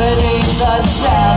I the sound.